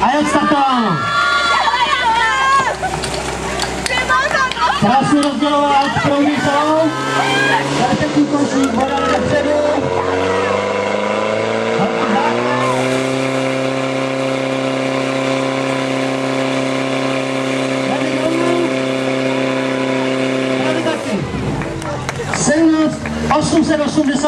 A je odstartováno. Krásně rozděloval, proudy jsou. Perfektní končí, voda jde dopředu. Realizaci. 17 880